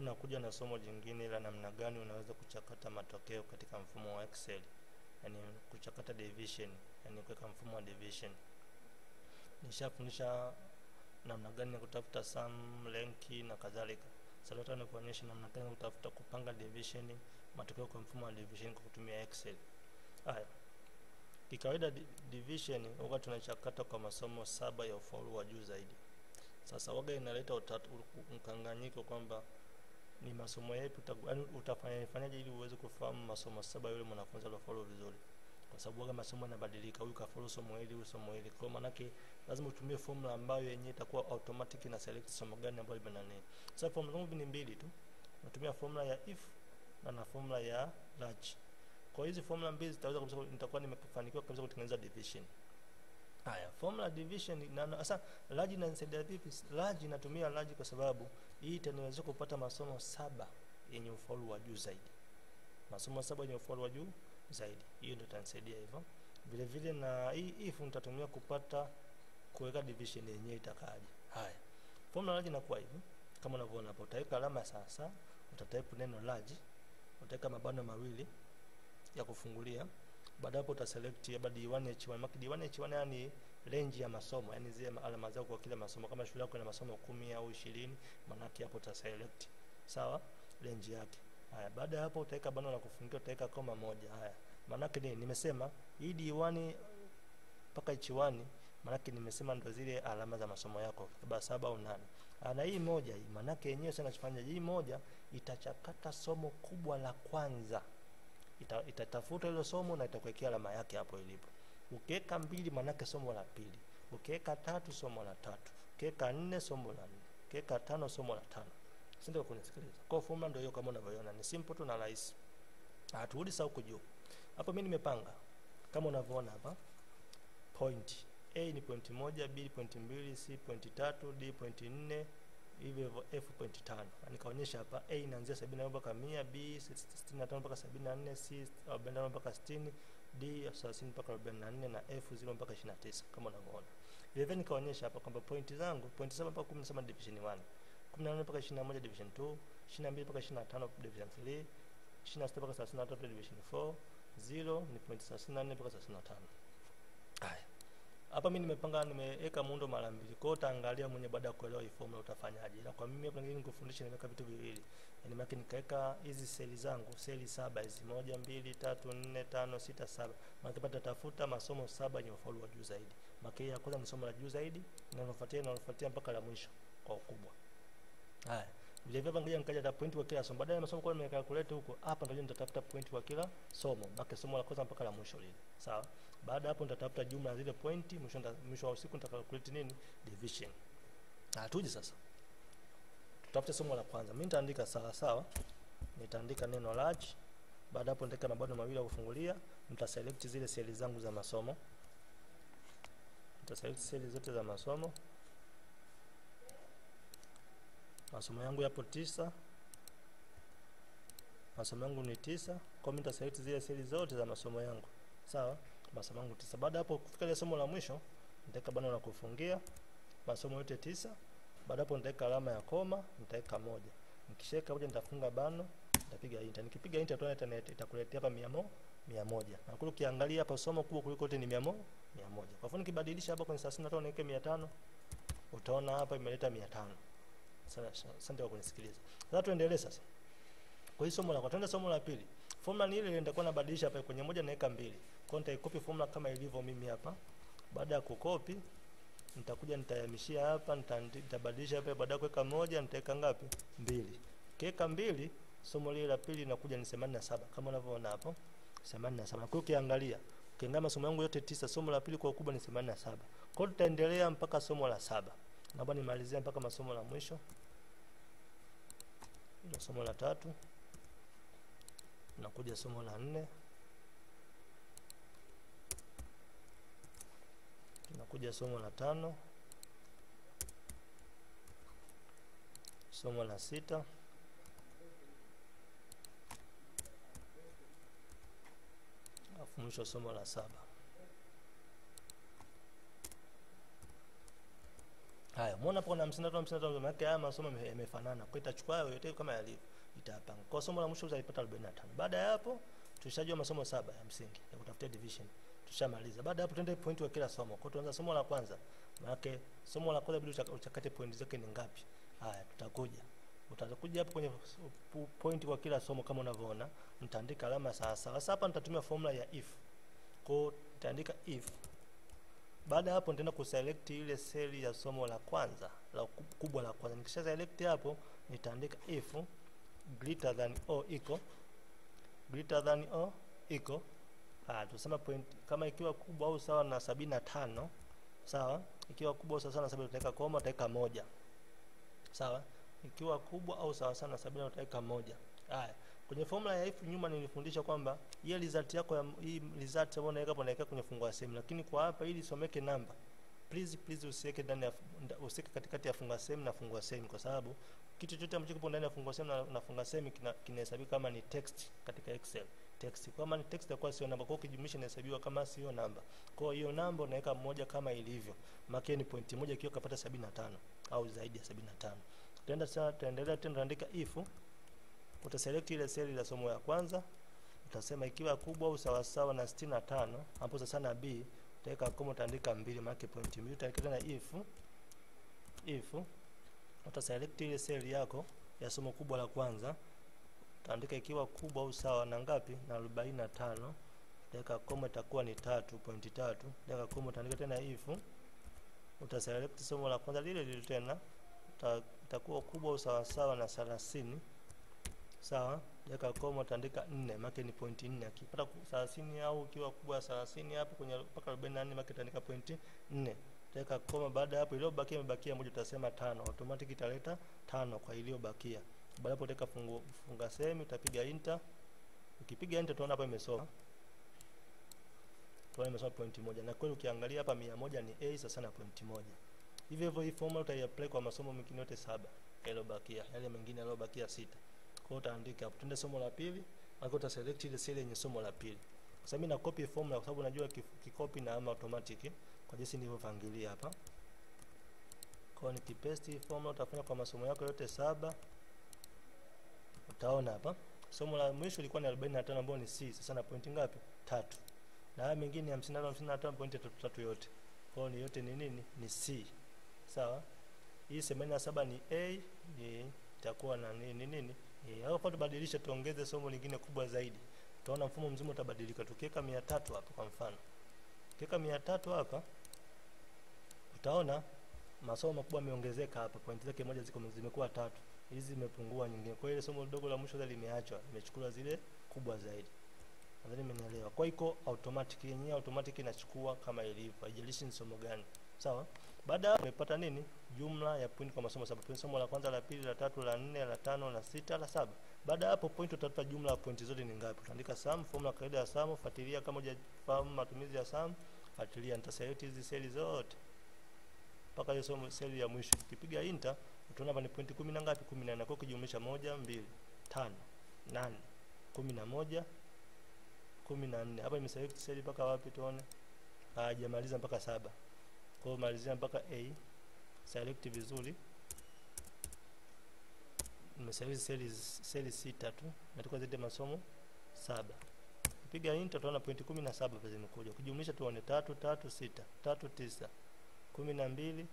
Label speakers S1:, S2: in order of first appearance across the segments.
S1: nakuja na somo jingine la namna gani unaweza kuchakata matokeo katika mfumo wa Excel, yani kuchakata division, yani kuweka mfumo wa division. Nishafundisha namna gani ya kutafuta sum, lenki na kadhalika. Sasa leo nikuonyesha namna gani kutafuta kupanga division, matokeo kwa mfumo wa division kwa kutumia Excel. Haya, kikawaida division huwa tunachakata kwa masomo saba ya ufaulu wa juu zaidi. Sasa waga inaleta mkanganyiko kwamba ni masomo uta- yaani utafanya fanyaje ili uweze kufahamu masomo saba yule mwanafunzi aliofaulu vizuri, kwa sababu waga masomo yanabadilika, huyu kafaulu somo hili, huyu somo hili. Kwa maana yake lazima utumie formula ambayo yenyewe itakuwa automatic na select somo gani ambalo limenani. Sasa formula zangu ni mbili tu, natumia formula ya if na na formula ya large. Kwa hizi formula mbili zitaweza kabisa, nitakuwa nimefanikiwa kabisa kutengeneza division. Haya, formula division na sasa large inanisaidia vipi? Large inatumia large kwa sababu hii itaniwezesha kupata masomo saba yenye ufaulu wa juu zaidi. Masomo saba yenye ufaulu wa juu zaidi. Hiyo ndio itanisaidia hivyo. Vile vile na hii if nitatumia kupata kuweka division yenyewe itakaje. Haya. Formula large inakuwa hivi. Kama unavyoona hapo utaweka alama sasa, utatype neno large, utaweka mabano mawili ya kufungulia baada hapo utaselect labda D1 H1 maki D1 H1 yani range ya masomo yani zile alama zako kwa kila masomo. Kama shule yako ina masomo kumi au ishirini manake hapo utaselect sawa? Range yake. Haya baada hapo utaweka bano la kufungia utaweka koma moja. Haya manake nini? Nimesema hii D1 mpaka H1 manake nimesema ndo zile alama za masomo yako labda saba au nane. Na hii moja hii manake yenyewe sana chofanya hii moja itachakata somo kubwa la kwanza ita, itatafuta hilo somo na itakuwekea alama yake hapo ilipo. Ukiweka mbili manake somo la pili, ukiweka tatu somo la tatu, ukiweka nne somo la nne, ukiweka tano somo la tano. Si ndio kunisikiliza? Kwa formula ndio hiyo kama unavyoiona, ni simple tu na rahisi. Haturudi turudi sasa huko juu. Hapo mimi nimepanga kama unavyoona hapa point A ni point moja, B point mbili, C point tatu, D point nne, hivyo hivyo F point. Na Nikaonyesha hapa A inaanzia 70 mpaka 100, B 65 mpaka 74, C 45 mpaka 60, D 30 mpaka 44 na F 0 mpaka 29 kama unavyoona. Vile vile nikaonyesha hapa kwamba point zangu point 7 mpaka 17 division 1, 18 mpaka 21 division 2, 22 mpaka 25 division 3, 26 mpaka 33 division 4, 0 ni point 34 mpaka 35. Hapa mimi nimepanga nimeweka muundo mara mbili. Kwa utaangalia mwenye baada ya kuelewa hii formula utafanyaje. Ila kwa mimi hapa ngine nikufundisha nimeweka vitu viwili. Yaani maana nikaweka hizi seli zangu, seli saba hizi, moja, mbili, tatu, nne, tano, sita, saba. Maana kipata tafuta masomo saba yenye ufaulu wa juu zaidi. Maana ya kwanza ni somo la juu zaidi, linalofuatia linalofuatia mpaka la mwisho kwa ukubwa. Haya. Vile vile ngoja nikaja ta point kwa kila somo. Baadaye masomo kwa nimekalkulate huko, hapa ndio nitatafuta point kwa kila somo. baki somo la kwanza mpaka la mwisho lile. Sawa? Baada hapo nitatafuta jumla ya zile point, mwisho nita- mwisho wa usiku nitakalculate nini? Division. Na tuje sasa. Tutafute somo la kwanza. Mimi nitaandika sawa sawa. Nitaandika neno large. Baada hapo nitaweka mabano mawili ya kufungulia, nitaselect zile seli zangu za masomo. Nitaselect seli zote za masomo. Masomo yangu yapo tisa. Masomo yangu ni tisa. Kwa mimi nitaselect zile seli zote za masomo yangu. Sawa? Masomo yangu tisa. Baada hapo kufika ile somo la mwisho, nitaweka bano la kufungia masomo yote tisa. Baada hapo nitaweka alama ya koma, nitaweka moja. Nikishaweka moja nitafunga bano, nitapiga enter. Nikipiga enter tu internet itakuletea hapa 100 100. Na kule ukiangalia hapa somo kubwa kuliko yote ni 100 100. Kwa hivyo nikibadilisha hapa kwenye 35 niweke 500, utaona hapa imeleta 500. Asante kwa kunisikiliza. Sasa tuendelee sasa. Kwa hiyo somo la kwanza, somo la pili. Formula ni ile ile nitakuwa nabadilisha hapa kwenye moja naweka mbili. Kwa hiyo nitaikopi formula kama ilivyo mimi hapa. Baada ya kukopi nitakuja nitahamishia hapa, nitabadilisha hapa, baada ya kuweka moja nitaweka ngapi? Mbili. Kiweka mbili, somo lile la pili linakuja ni 87 kama unavyoona hapo. 87. Kwa hiyo ukiangalia, ukiangalia masomo yangu yote tisa, somo la pili kwa ukubwa ni 87. Kwa hiyo tutaendelea mpaka somo la saba. Naomba nimalizie mpaka masomo la mwisho. Na somo la tatu. Nakuja somo la nne. Tunakuja somo la tano, somo la sita, afu mwisho somo la saba. Haya muona hapo kuna 53 53 maana haya masomo yamefanana. Kwa itachukua yote kama yalivyo itapanga. Kwa somo la mwisho utalipata 45 baada ya hapo tushajua masomo saba ya msingi ya kutafutia division. Tushamaliza. Baada ya hapo tuende point wa kila somo. Kwa tuanza somo la kwanza. Maana somo la kwanza bila uchakate point zake ni ngapi? Haya tutakuja. Utakuja hapo kwenye point kwa kila somo kama unavyoona. Nitaandika alama sawa sawa sasa hapa nitatumia formula ya if. Kwa nitaandika if baada ya hapo nitaenda kuselect ile seli ya somo la kwanza la kubwa la kwanza. Nikisha select hapo nitaandika if greater than or equal greater than or equal. Ah tusema point kama ikiwa kubwa au sawa na sabini na tano sawa? Ikiwa kubwa sawa na sabini utaweka koma utaweka moja. Sawa? Ikiwa kubwa au sawa sana na sabini utaweka moja. Haya kwenye formula ya if nyuma nilifundisha kwamba ile result yako ya hii result ambayo unaweka hapo unaweka kwenye fungu la sehemu lakini kwa hapa ili isomeke namba please please usiweke ndani ya usiweke katikati ya fungu la sehemu na fungu la sehemu kwa sababu kitu chochote ambacho kipo ndani ya fungu la sehemu na, na fungu la sehemu kina- kinahesabika kama ni text katika excel. Text Kwa maana text itakuwa sio namba kwa ukijumlisha inahesabiwa kama sio namba. Kwa hiyo namba unaweka moja kama ilivyo maana ni pointi moja ikiwa kapata 75 au zaidi ya 75 tutaenda sasa tutaendelea tena tuandika if utaselect ile seli ya somo ya kwanza utasema ikiwa kubwa au sawasawa na 65 hapo sasa na b utaweka koma utaandika mbili maana point mbili. Utaandika tena if if utaselect ile seli yako ya somo kubwa la kwanza utaandika ikiwa kubwa au sawa na ngapi na 45 utaweka koma itakuwa ni tatu pointi tatu utaweka koma utaandika tena if utaselect somo la kwanza lile lile tena itakuwa kubwa au sawasawa na 30 sawa weka koma utaandika 4 maana ni point 4 akipata ku- 30 au ukiwa kubwa 30 hapo kwenye mpaka 44 maana itaandika pointi 4 utaweka koma baada hapo hapo iliyobakia imebakia moja utasema tano. Automatic italeta tano kwa iliyobakia. Baada hapo utaweka fungu funga semi utapiga enter. Ukipiga enter tunaona hapa imesoma. Tunaona imesoma pointi moja. Na kweli ukiangalia hapa 100 ni a sasa na pointi moja. Hivyo hivyo hii formula utaiapply kwa masomo mengine yote saba yaliyobakia. Yale mengine yaliyobakia sita kwa utaandika hapo. Tuende somo la pili hapo uta select ile cell yenye somo la pili. Kwa sababu na copy formula kwa sababu najua kikopi na ama automatic kwa jinsi nilivyopangilia hapa. Kwa hiyo nikipaste formula utafanya kwa masomo yako yote saba. Utaona hapa. Somo la mwisho lilikuwa ni 45 ambayo ni C. Sasa na pointi ngapi? Tatu. Na haya mengine 55 55 pointi tatu tatu yote. Kwa hiyo ni yote ni nini? Ni C. Sawa? Hii 87 ni A ni itakuwa na nini nini eh alafu tubadilishe tuongeze somo lingine kubwa zaidi. Utaona mfumo mzima utabadilika tukiweka 300 hapa kwa mfano. Ukiweka 300 hapa utaona masomo makubwa yameongezeka hapa. Pointi zake moja ziko zimekuwa tatu. Hizi zimepungua nyingine. Kwa ile somo dogo la mwisho limeachwa. Limechukuliwa zile kubwa zaidi. Nadhani mmenielewa. Kwa hiyo automatic yenyewe automatic inachukua kama ilivyo. Haijalishi ni somo gani. Sawa baada ya umepata nini? Jumla ya point kwa masomo saba. Point somo la kwanza la pili la tatu la nne la tano la sita la saba. Baada hapo point utatupa jumla ya pointi zote ni ngapi? Utaandika sum formula kawaida ya sum fuatilia kama hujafahamu matumizi ya sum fuatilia nitasaidia hizi seli zote. Mpaka hiyo somo seli ya mwisho. Ukipiga enter utaona hapa ni pointi kumi na ngapi? Kumi na nne. Kwa nane. Kumi na moja kumi na nne. Hapa imeselect seli mpaka wapi tuone? Hajamaliza mpaka saba kwa hiyo malizia mpaka a. Select vizuri. Nimeselect seli sita tu. Natakuwa zaidi masomo saba. Piga enter tuona pointi kumi na saba hapa zimekuja. Kujumlisha tuone tatu tatu sita tatu tisa kumi na mbili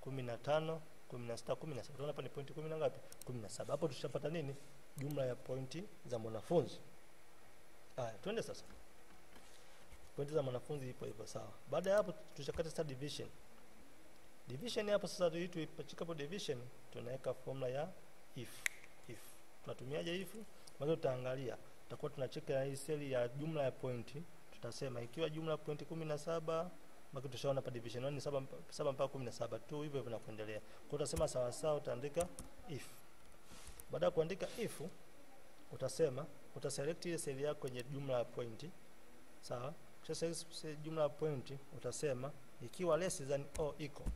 S1: kumi na tano kumi na sita kumi na saba. Pointi kumi na ngapi? Kumi na saba. Hapo tushapata nini? Jumla ya pointi za mwanafunzi. Haya tuende sasa pointi za mwanafunzi ipo hivyo sawa. Baada ya hapo tuchakata sasa division. Division hapo sasa ili hapo division tunaweka formula ya if. If. Tunatumiaje if? Mwanzo tutaangalia. Tutakuwa tunacheka hii seli ya jumla ya pointi tutasema ikiwa jumla ya pointi kumi na saba mpaka tushaona hapa division 1 ni saba mpa- saba mpaka kumi na saba. Tu hivyo hivyo na kuendelea kwa utasema sawa sawa utaandika if. Baada ya kuandika if utasema utaselect ile seli yako kwenye jumla ya pointi sawa kisha hizi jumla ya point utasema ikiwa less than or equal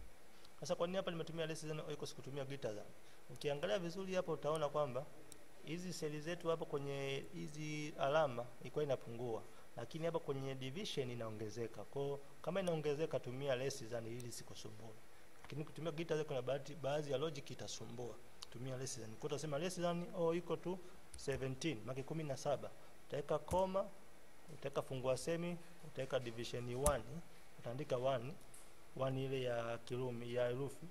S1: sasa kwa nini hapa nimetumia less than or equal sikutumia greater than? Ukiangalia vizuri hapa utaona kwamba hizi seli zetu hapo kwenye hizi alama ilikuwa inapungua lakini hapa kwenye division inaongezeka. Kwa kama inaongezeka tumia less than ili sikusumbue lakini kutumia greater than kuna baadhi baadhi ya logic itasumbua. Tumia less than. Kwa utasema less than o iko to 17 maki 17 utaweka koma utaweka fungua semi utaweka division 1 utaandika 1 1 ile ya kirumi ya herufi.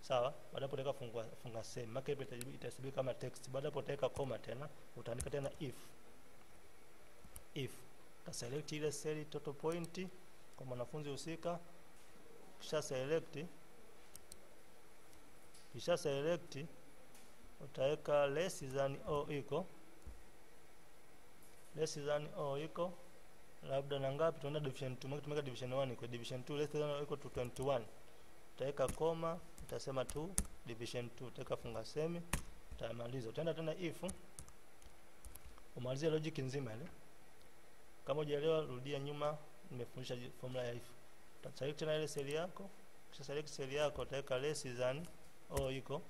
S1: Sawa? Baada hapo utaweka fungua funga semi. Maki ipo itasibika kama text. Baada hapo utaweka koma tena utaandika tena if. If. Utaselect ile cell total point kwa mwanafunzi husika. Kisha select kisha select utaweka less than or iko less than or equal labda na ngapi tunaenda division 2 maki tumeka division 1 iko division 2 less than or equal to 21 utaweka koma utasema 2 division 2 utaweka funga semi utamaliza utaenda tena if umalizie logic nzima ile. Kama hujaelewa rudia nyuma nimefundisha formula ya if. Utaselect tena ile seli yako kisha select seli yako utaweka less than or equal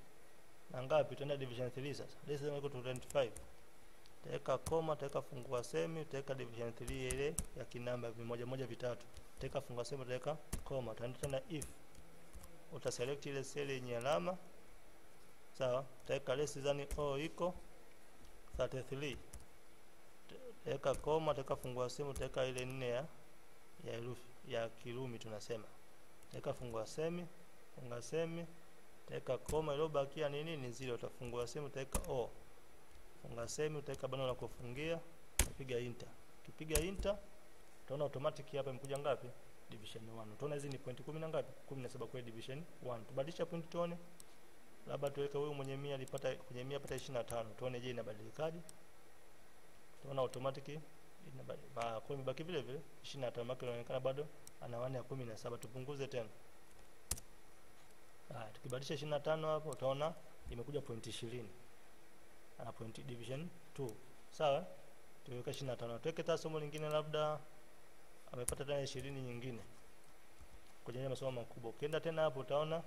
S1: na ngapi tunaenda division 3 sasa. Less than or equal to 25 utaweka koma utaweka fungua semi utaweka division 3 ile ya kinamba vimoja moja vitatu. Utaweka fungua semi utaweka koma. Utaenda tena if. Utaselect ile seli yenye alama. Sawa. Utaweka less than o iko. 33 utaweka koma utaweka fungua semi utaweka ile nne ya ya herufi ya kirumi tunasema. Utaweka fungua semi funga semi. Utaweka koma iliyobakia nini? Ni zile utafungua semi utaweka o funga semi utaweka bano la kufungia upiga enter ukipiga enter utaona automatic hapa imekuja ngapi? Division 1 utaona hizi ni point 10 na ngapi? 17 kwa division 1 tubadilisha point tuone. Labda tuweke huyu mwenye 100 alipata kwenye 100 apata 25 tuone je inabadilikaje? Utaona automatic inabadilika kwa imebaki vile vile 25 maki inaonekana bado ana wane ya 17 tupunguze tena. Ah, tukibadilisha 25 hapo utaona imekuja point 20 ana point division 2 sawa? Tuweka 25 tuweke ta somo lingine labda amepata tena 20 nyingine. Kwenye masomo makubwa. Ukienda tena hapo utaona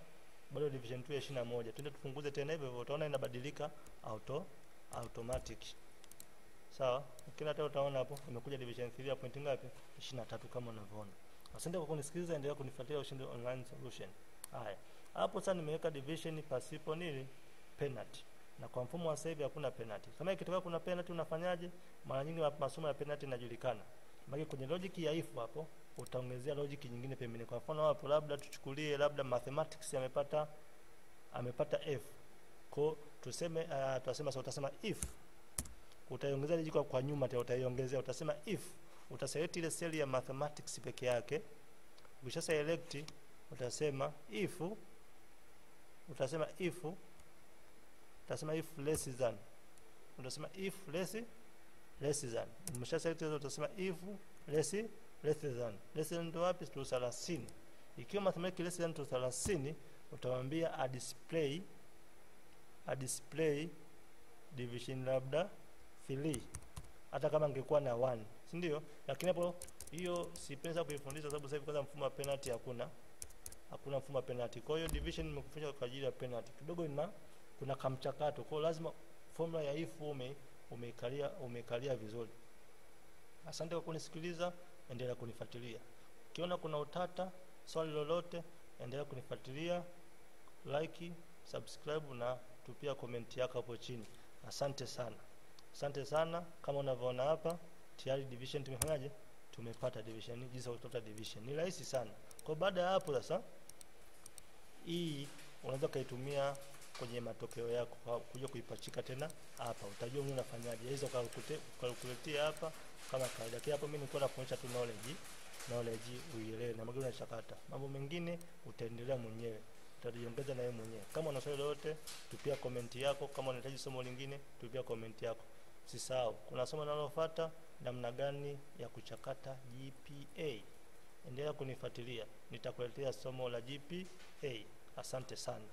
S1: bado division 2 ya 21 twende tupunguze tena hivyo hivyo. Utaona inabadilika auto automatic. Sawa? Ukienda tena utaona hapo imekuja division 3 ya point ngapi? 23 kama unavyoona. Asante kwa kunisikiliza. Endelea kunifuatilia ushindi online solution. Haya. Hapo sasa nimeweka division pasipo nini? Penalty na kwa mfumo wa sasa hivi hakuna penalty. Kama ikitokea kuna penalty unafanyaje? Mara nyingi masomo ya penalty inajulikana maana kwenye logic ya if hapo utaongezea logic nyingine pembeni. Kwa mfano hapo labda tuchukulie labda mathematics amepata amepata f. Kwa tuseme uh, tutasema sasa utasema if. Utaiongezea logic kwa, kwa nyuma tena utaiongezea. Utasema if utaselect ile cell ya mathematics peke yake. Ukisha select utasema if utasema if utasema if less than. Utasema if less less than. Umesha select hizo utasema if less less than. Less than ndo wapi? Tu 30 ikiwa mathematics less than to 30 utamwambia a display a display division labda 3 hata kama ingekuwa na 1 si ndio? Lakini hapo hiyo sipenda kuifundisha sababu sasa hivi kwanza mfumo wa penalty hakuna. Hakuna mfumo wa penalty. Kwa hiyo division nimekufundisha kwa ajili ya penalty. Kidogo ina kuna kamchakato. Kwa lazima formula ya if ume umekalia umekalia vizuri. Asante kwa kunisikiliza endelea kunifuatilia. Ukiona kuna utata swali lolote endelea kunifuatilia like subscribe na tupia komenti yako hapo chini. Asante sana. Asante sana. Kama unavyoona hapa tayari division tumefanyaje? Tumepata division. Jinsi ya division. Ni rahisi sana. Kwa baada ya hapo sasa hii unaweza kaitumia kwenye matokeo yako kuja kuipachika tena hapa. Utajua mimi unafanyaje hizo kalkuletia hapa kama kawaida. Kia hapo mimi nilikuwa nakuonyesha tu knowledge knowledge uielewe. Na magari unachakata mambo mengine utaendelea mwenyewe. Utajiongeza na wewe mwenyewe. Kama una swali lolote tupia komenti yako. Kama unahitaji somo lingine tupia komenti yako. Usisahau. Kuna somo linalofuata namna gani ya kuchakata GPA endelea kunifuatilia. Nitakuletea somo la GPA asante sana